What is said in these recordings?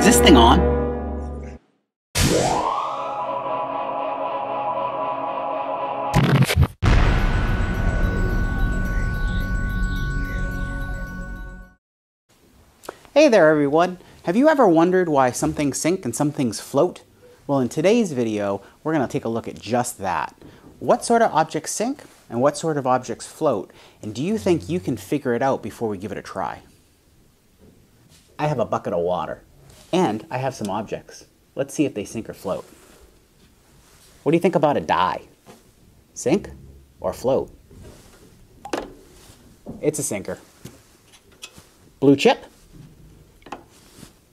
Is this thing on? Hey there everyone! Have you ever wondered why some things sink and some things float? Well in today's video, we're going to take a look at just that. What sort of objects sink and what sort of objects float? And do you think you can figure it out before we give it a try? I have a bucket of water and I have some objects. Let's see if they sink or float. What do you think about a die? Sink or float? It's a sinker. Blue chip?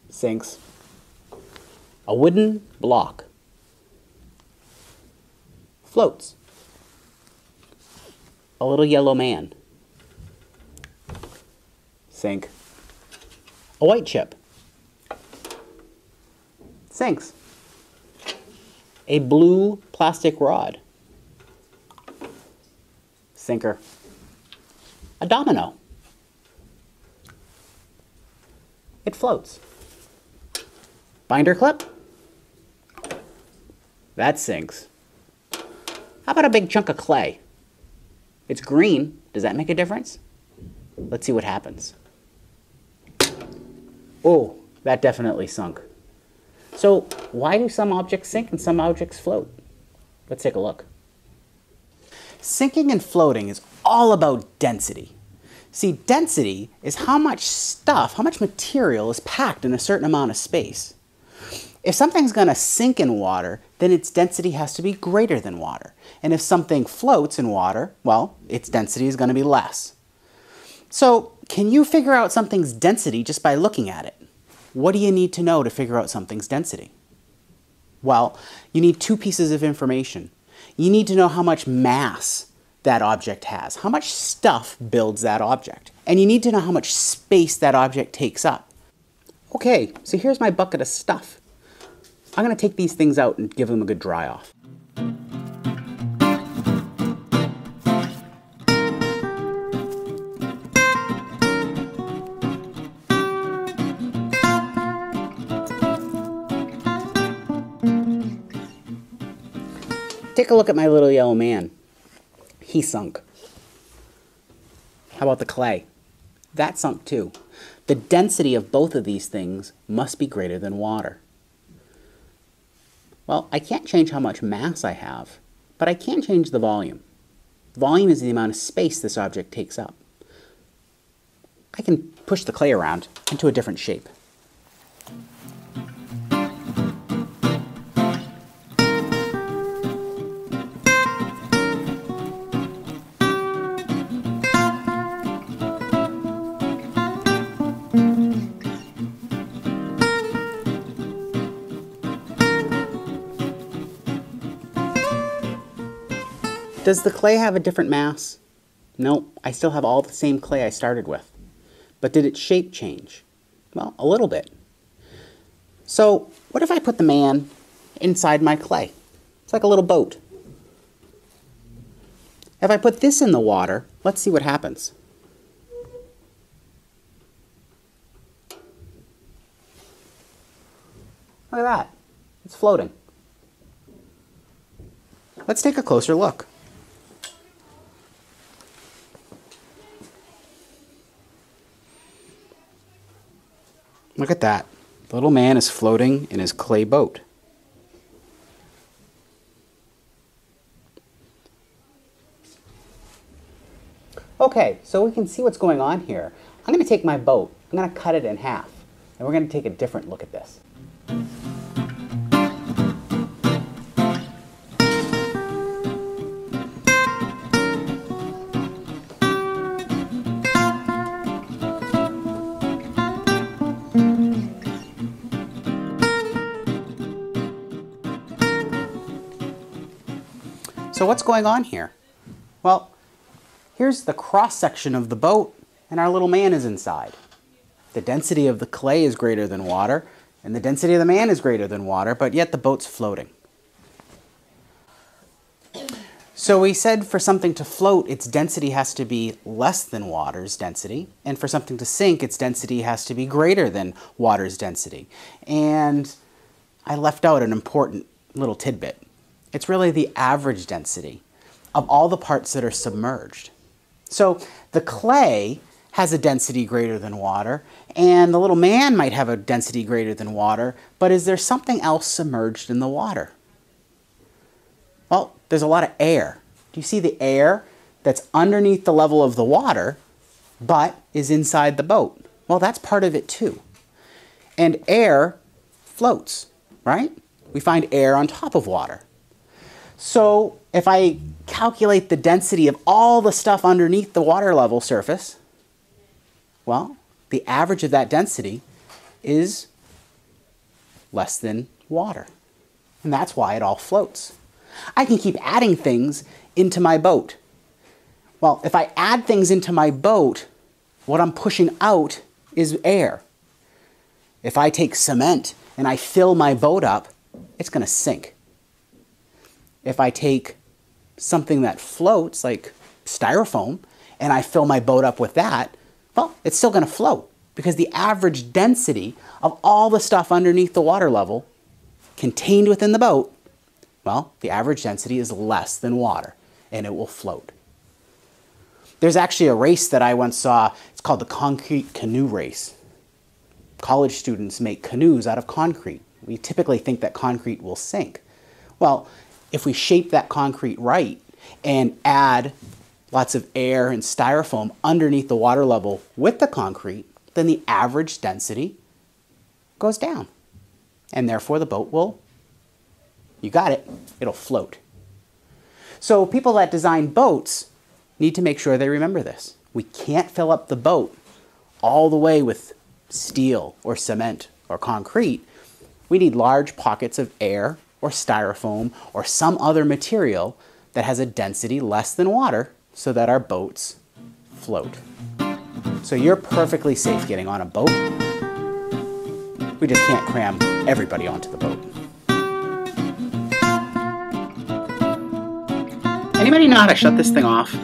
Sinks. A wooden block. Floats. A little yellow man. Sink. A white chip. Sinks. A blue plastic rod. Sinker. A domino. It floats. Binder clip. That sinks. How about a big chunk of clay? It's green. Does that make a difference? Let's see what happens. Oh, that definitely sunk. So why do some objects sink and some objects float? Let's take a look. Sinking and floating is all about density. See, density is how much stuff, how much material is packed in a certain amount of space. If something's going to sink in water, then its density has to be greater than water. And if something floats in water, well, its density is going to be less. So, can you figure out something's density just by looking at it? What do you need to know to figure out something's density? Well, you need two pieces of information. You need to know how much mass that object has, how much stuff builds that object, and you need to know how much space that object takes up. Okay, so here's my bucket of stuff. I'm going to take these things out and give them a good dry off. Take a look at my little yellow man. He sunk. How about the clay? That sunk too. The density of both of these things must be greater than water. Well, I can't change how much mass I have, but I can change the volume. Volume is the amount of space this object takes up. I can push the clay around into a different shape. Does the clay have a different mass? Nope, I still have all the same clay I started with. But did its shape change? Well, a little bit. So, what if I put the man inside my clay? It's like a little boat. If I put this in the water, let's see what happens. Look at that. It's floating. Let's take a closer look. Look at that. The little man is floating in his clay boat. Okay, so we can see what's going on here. I'm going to take my boat, I'm going to cut it in half, and we're going to take a different look at this. So what's going on here? Well, here's the cross section of the boat and our little man is inside. The density of the clay is greater than water and the density of the man is greater than water, but yet the boat's floating. So we said for something to float, its density has to be less than water's density, and for something to sink, its density has to be greater than water's density. And I left out an important little tidbit. It's really the average density of all the parts that are submerged. So the clay has a density greater than water, and the little man might have a density greater than water, but is there something else submerged in the water? Well, there's a lot of air. Do you see the air that's underneath the level of the water, but is inside the boat? Well, that's part of it too. And air floats, right? We find air on top of water. So if I calculate the density of all the stuff underneath the water level surface, well, the average of that density is less than water. And that's why it all floats. I can keep adding things into my boat. Well, if I add things into my boat, what I'm pushing out is air. If I take cement and I fill my boat up, it's going to sink. If I take something that floats, like styrofoam, and I fill my boat up with that, well, it's still going to float because the average density of all the stuff underneath the water level contained within the boat well, the average density is less than water and it will float. There's actually a race that I once saw. It's called the Concrete Canoe Race. College students make canoes out of concrete. We typically think that concrete will sink. Well, if we shape that concrete right and add lots of air and styrofoam underneath the water level with the concrete, then the average density goes down. And therefore the boat will you got it, it'll float. So people that design boats need to make sure they remember this. We can't fill up the boat all the way with steel or cement or concrete. We need large pockets of air or styrofoam or some other material that has a density less than water so that our boats float. So you're perfectly safe getting on a boat. We just can't cram everybody onto the boat. Anybody know how to shut this thing off?